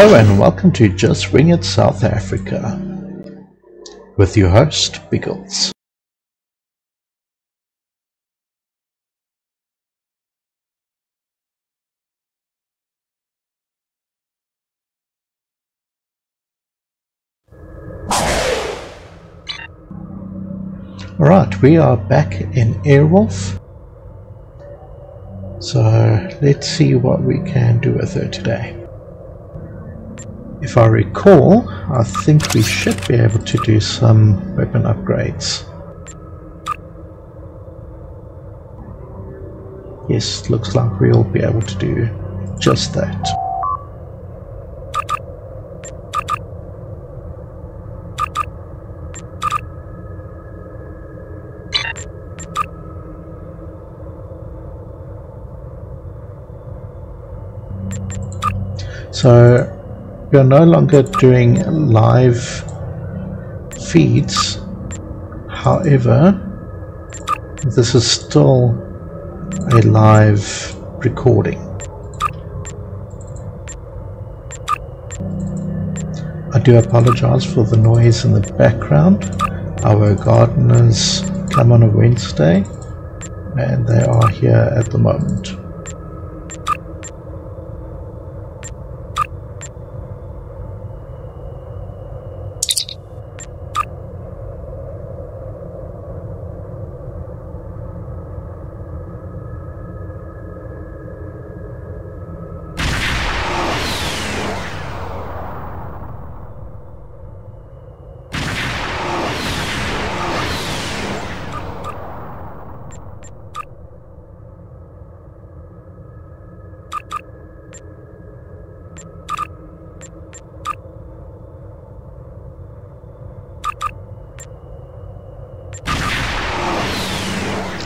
Hello and welcome to Just Wing It South Africa with your host, Biggles. Alright, we are back in Airwolf. So let's see what we can do with her today. If I recall, I think we should be able to do some weapon upgrades. Yes, looks like we'll be able to do just that. So we are no longer doing live feeds. However this is still a live recording. I do apologize for the noise in the background. Our gardeners come on a Wednesday and they are here at the moment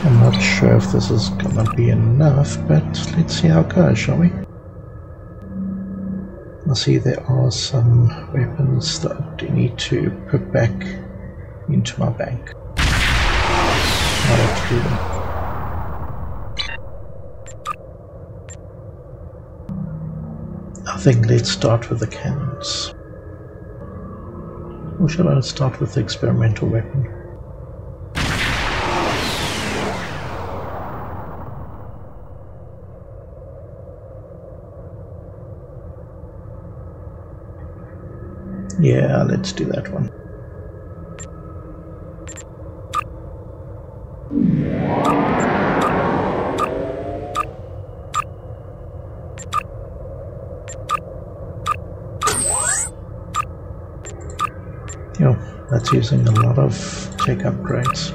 I'm not sure if this is gonna be enough, but let's see how it goes, shall we? I see there are some weapons that I need to put back into my bank. I have to do them. I think let's start with the cannons. Or shall I start with the experimental weapon? Yeah, let's do that one. Yo, that's using a lot of tech upgrades.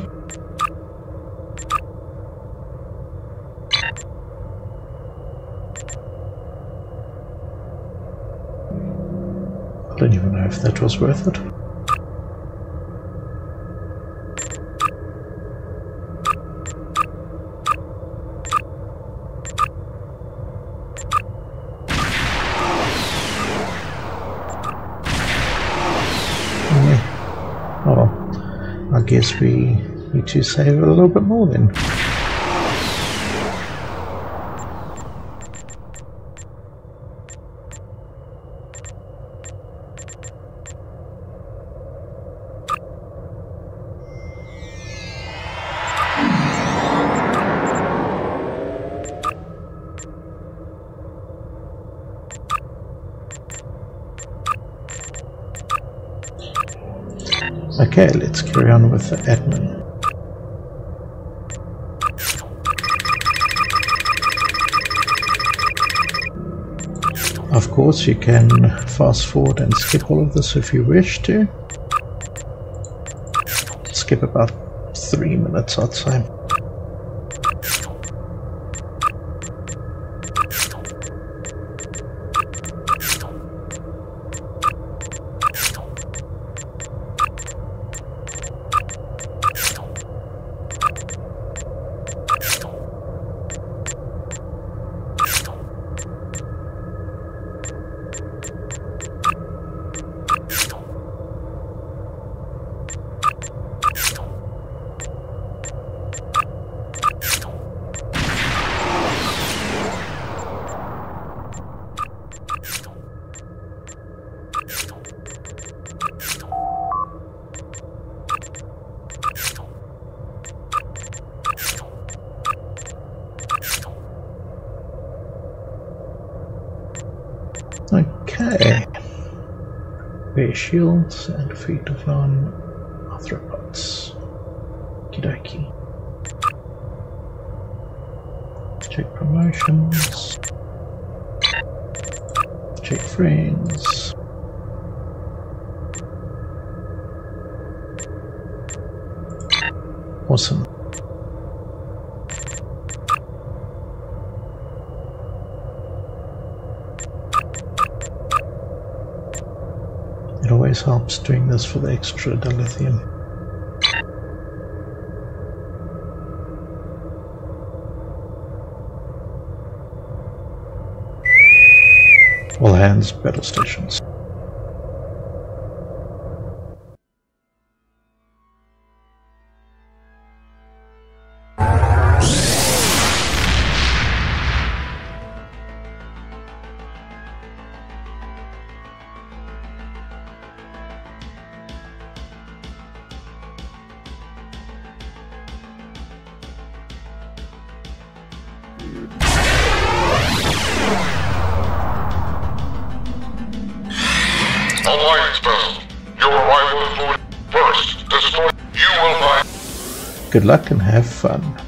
I don't even know if that was worth it. Oh I guess we need to save a little bit more then. With admin. Of course, you can fast forward and skip all of this if you wish to. Skip about three minutes, I'd. Shields and feet of non arthropods. Kidoki. Check promotions. Check friends. Awesome. Always doing this for the extra dilithium. All hands battle stations. Alliance vessel. Your arrival first. You will find. Good luck and have fun.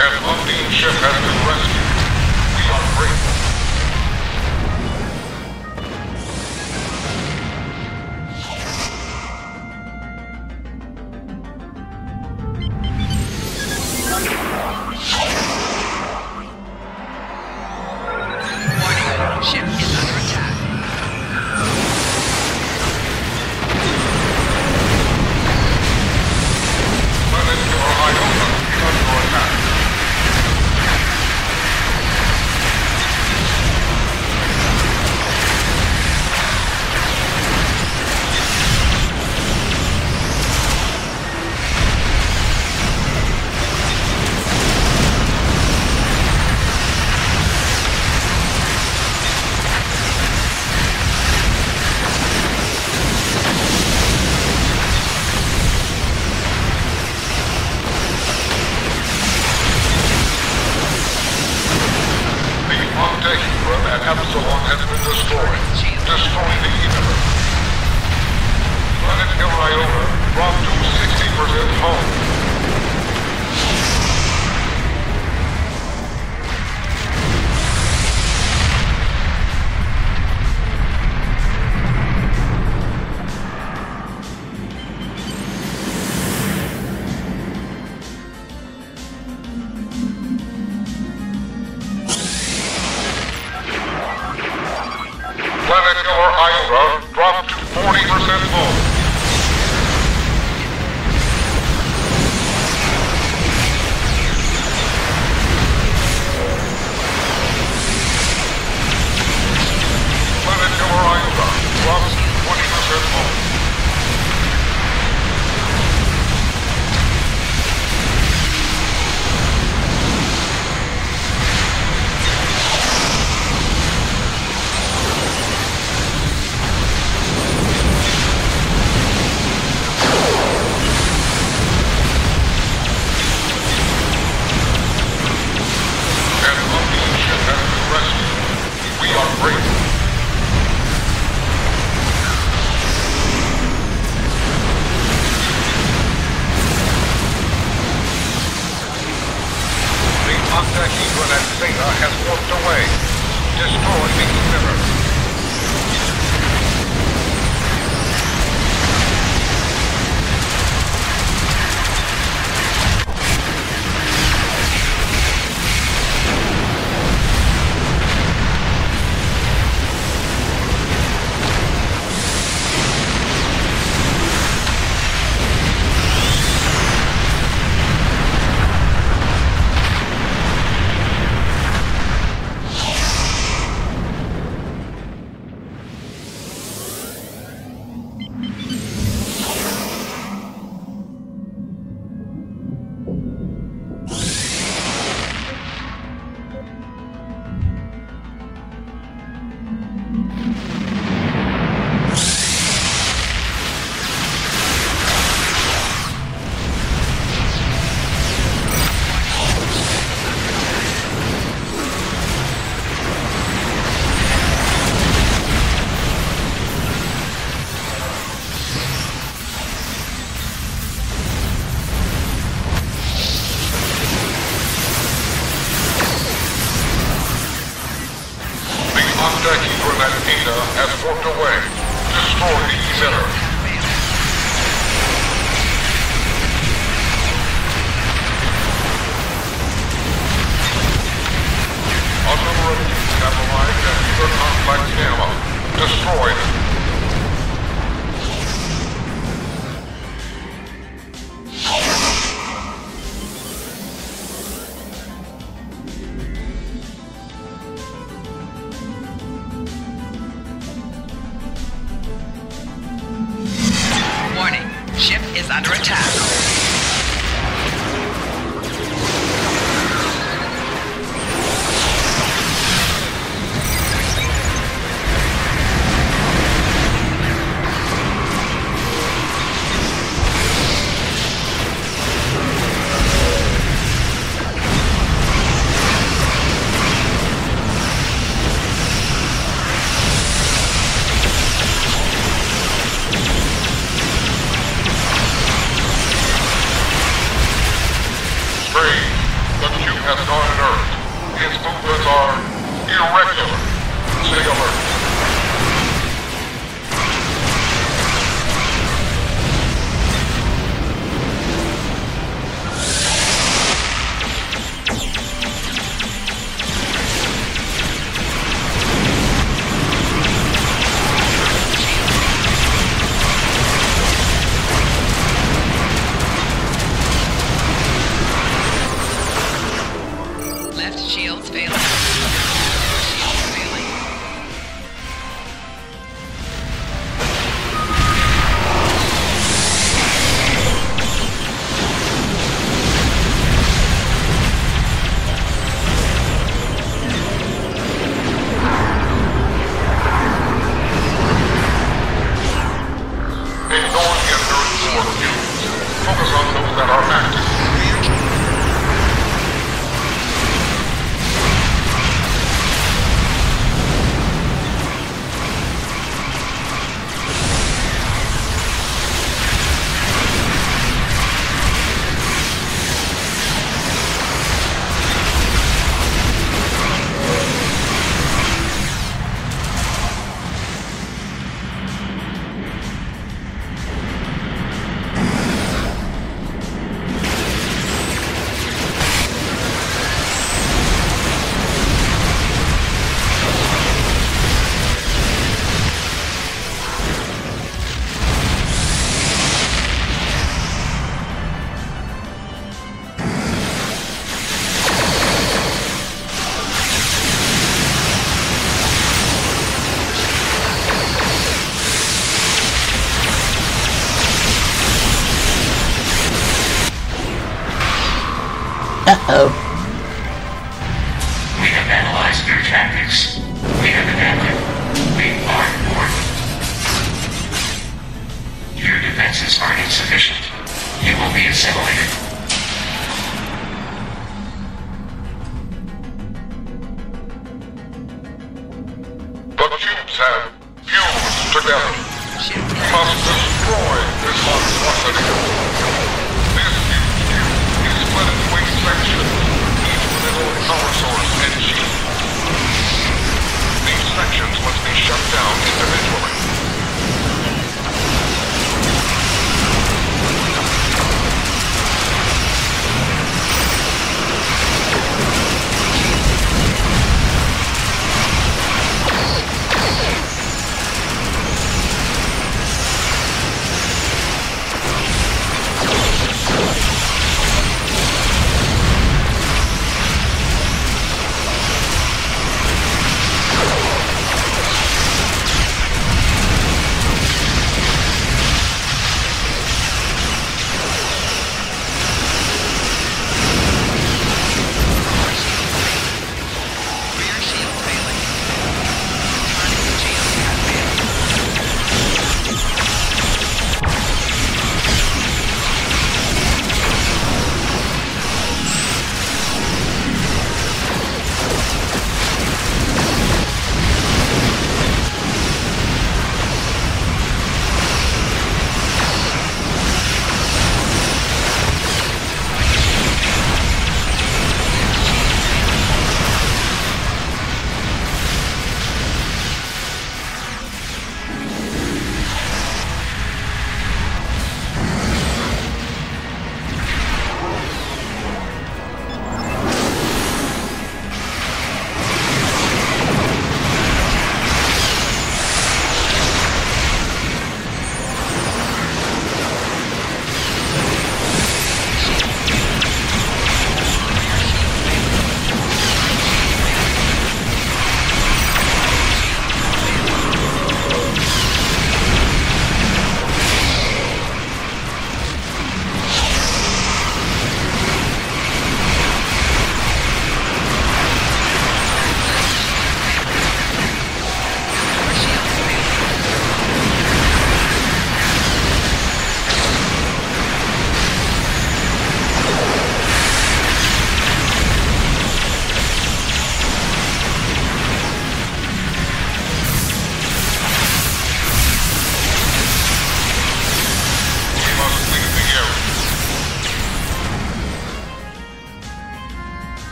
and Undine ship has been rescued. We are grateful.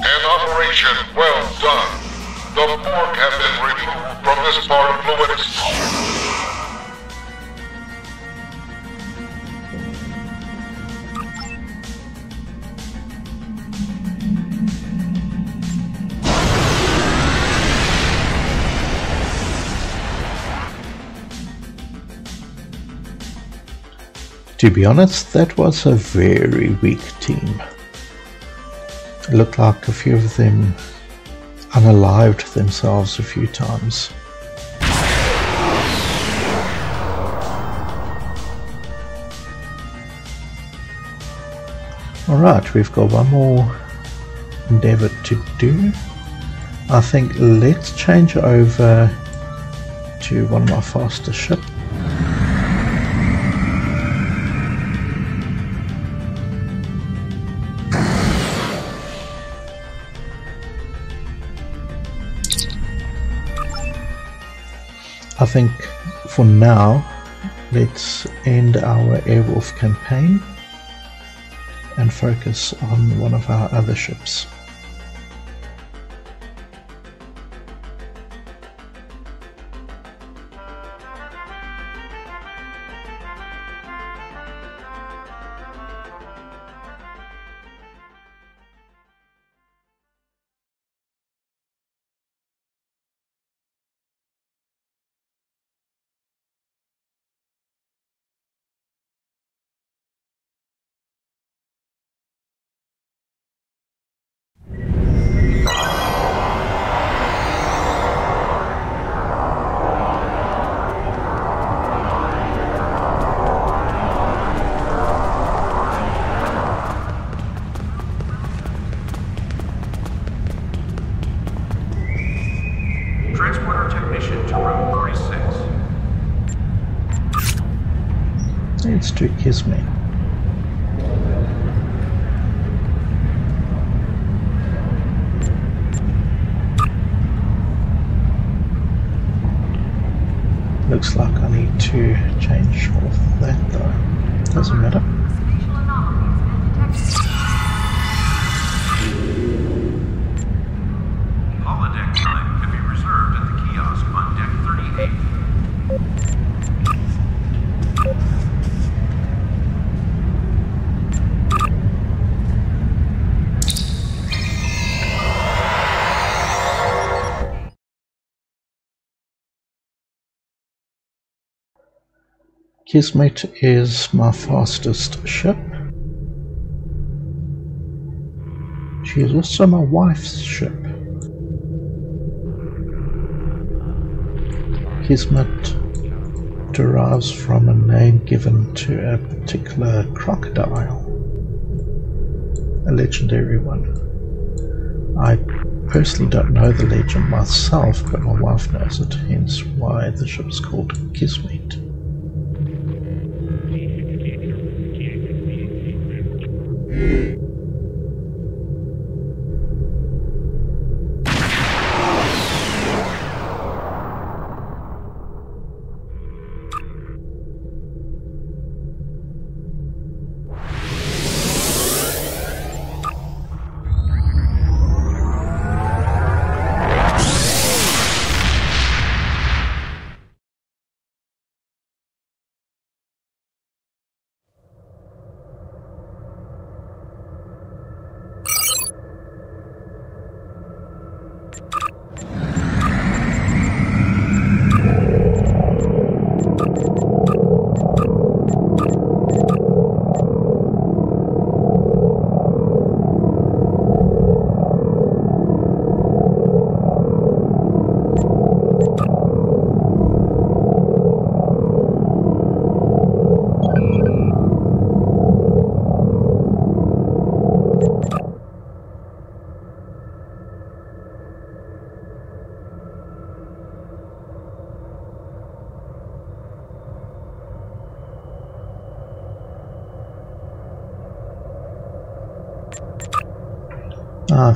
An operation well done. The fork has been removed from this part of the Lewis. To be honest, that was a very weak team. It looked like a few of them unalived themselves a few times. Alright, we've got one more endeavor to do. I think let's change over to one of my faster ships. I think for now, let's end our Airwolf campaign and focus on one of our other ships. To Kismet. Looks like I need to change all that though. Doesn't matter. Kismet is my fastest ship. She is also my wife's ship. Kismet derives from a name given to a particular crocodile, a legendary one. I personally don't know the legend myself, but my wife knows it, hence why the ship's called Kismet. I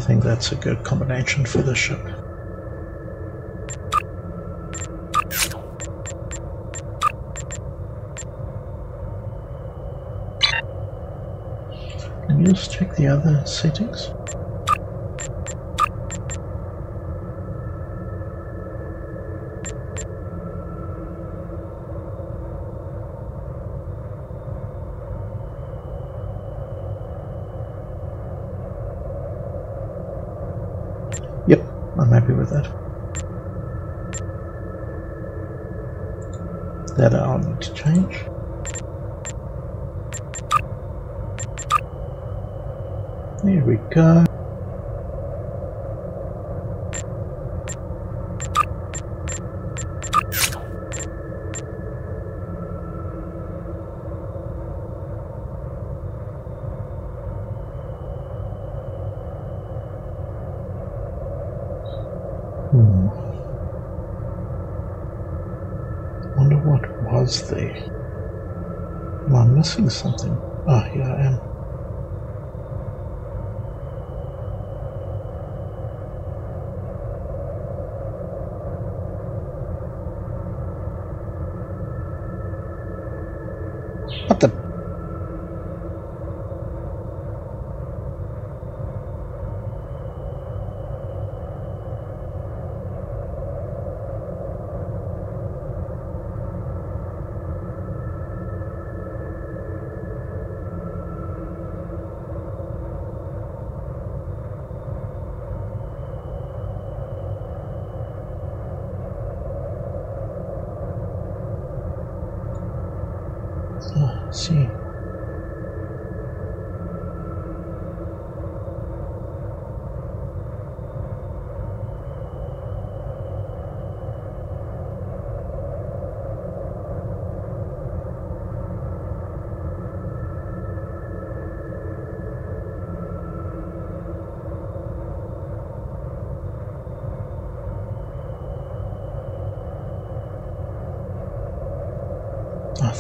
think that's a good combination for the ship. Can you just check the other settings? I'm happy with that. That I'll need to change. There we go.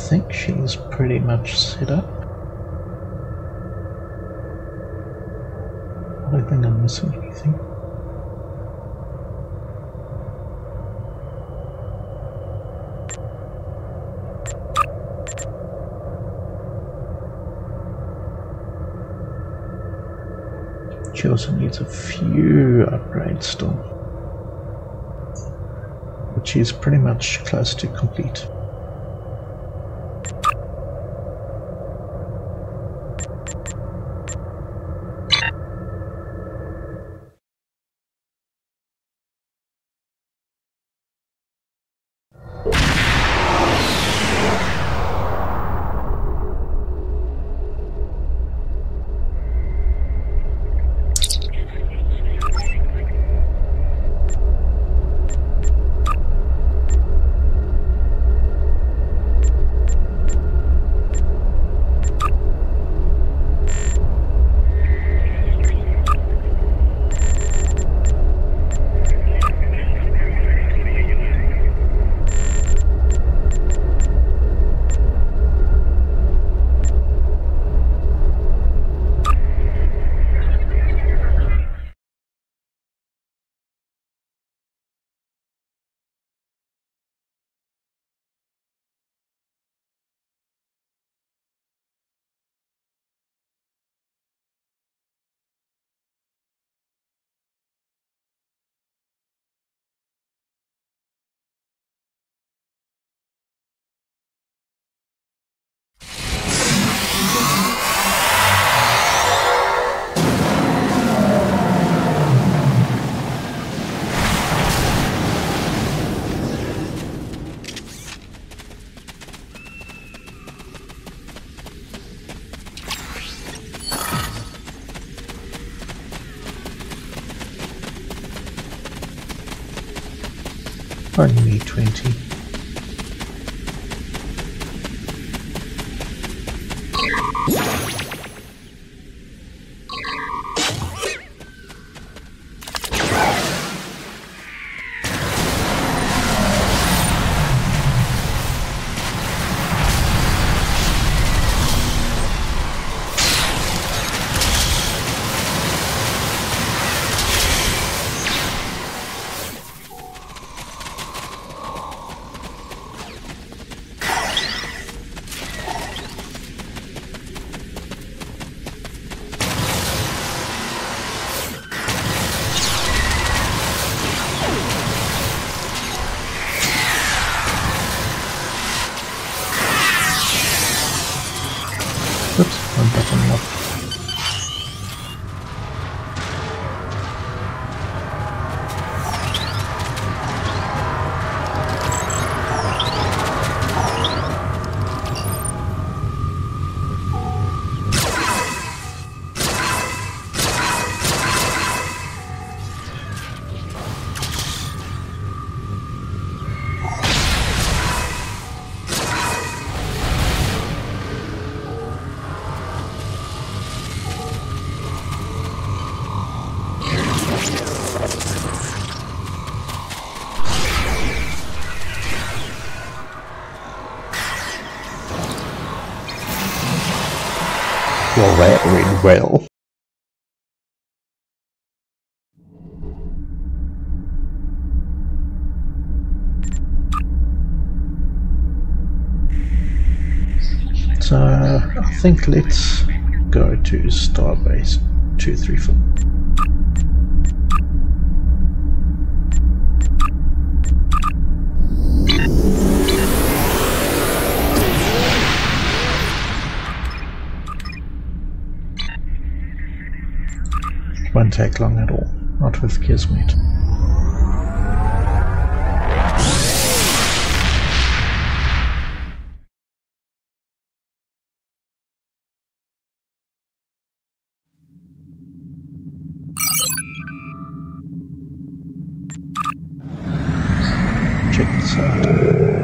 Think she's pretty much set up. I don't think I'm missing anything. She also needs a few upgrades still. But she's pretty much close to complete. 2019 Ups, un think let's go to Starbase 234. Won't take long at all, not with Kismet. Check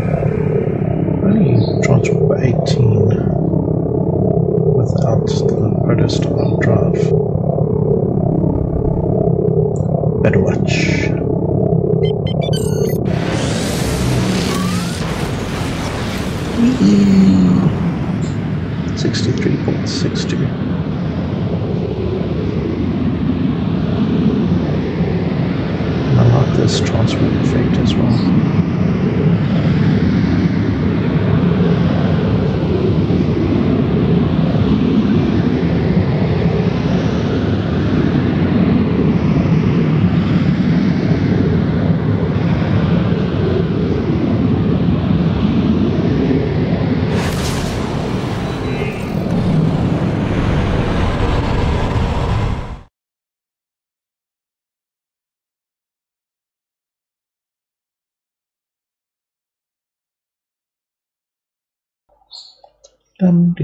Dum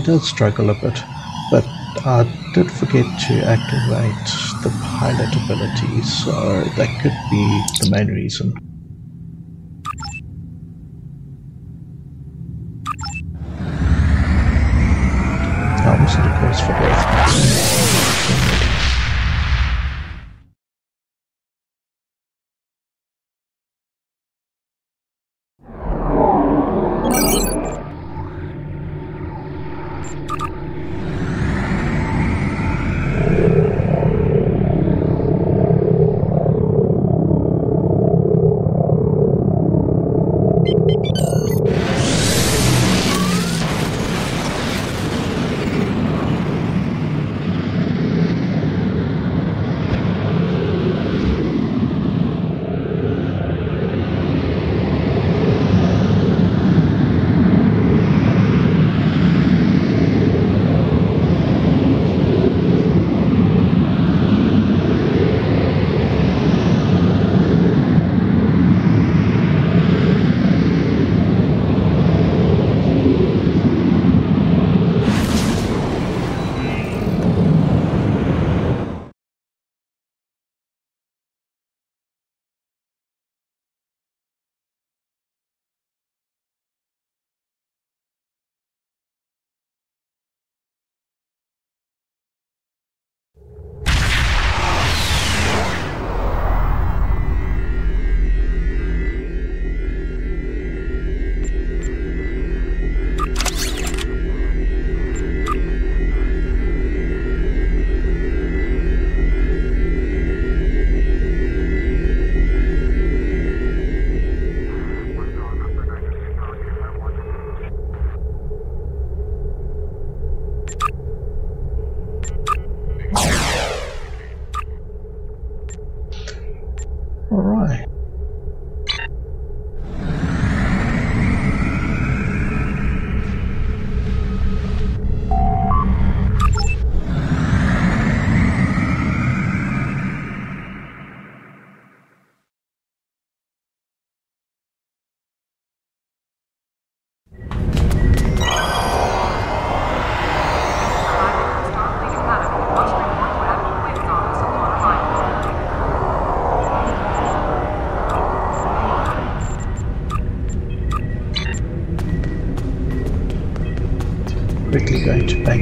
He does struggle a bit, but I did forget to activate the pilot ability, so that could be the main reason.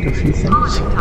que eu fiz antes.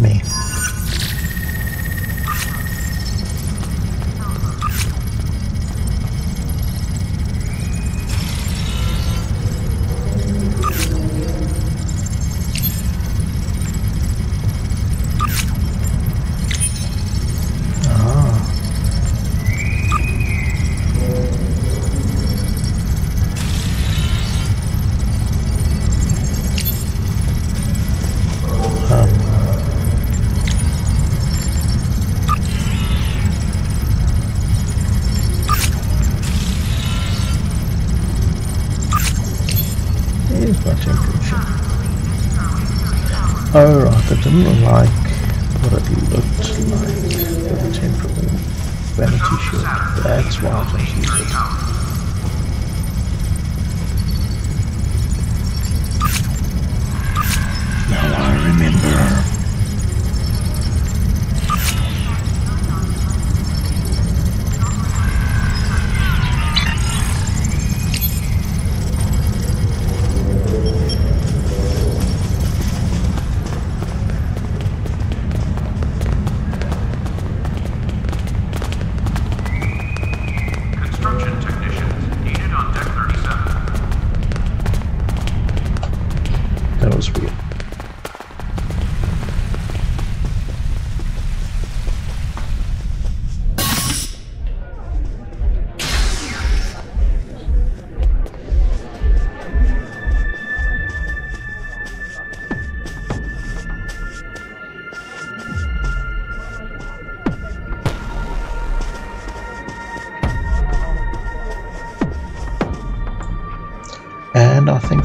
me.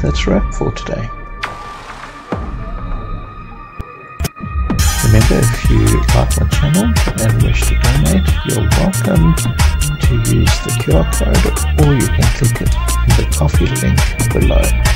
that's wrap for today. Remember, if you like my channel and wish to donate, you're welcome to use the QR code or you can click the coffee link below.